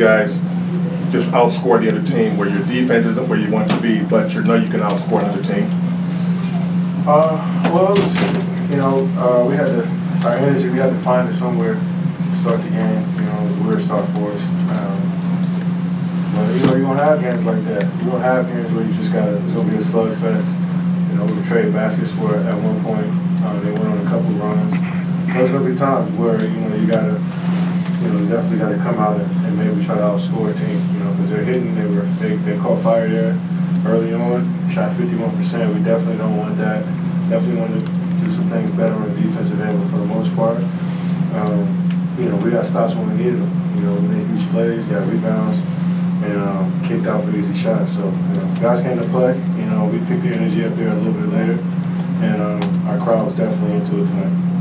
guys just outscore the other team, where your defense isn't where you want to be, but you know you can outscore another team? Uh, well, was, you know, uh, we had to, our energy, we had to find it somewhere to start the game. You know, it was a weird start for us. Um, but, you know, you're going to have games like that. You're going to have games where you just got to, it's going to be a slugfest. You know, we trade baskets for at one point. Uh, they went on a couple runs. There's going to be times where, you know, you got to, you know, definitely got to come out and, and, maybe try to outscore a team, you know, because they're hitting, they were, they, they caught fire there early on, shot 51%. We definitely don't want that. Definitely want to do some things better on the defensive end, but for the most part, um, you know, we got stops when we needed them. You know, we made huge plays, got rebounds, and um, kicked out for easy shots. So, you know, guys came to play. You know, we picked the energy up there a little bit later, and um, our crowd was definitely into it tonight.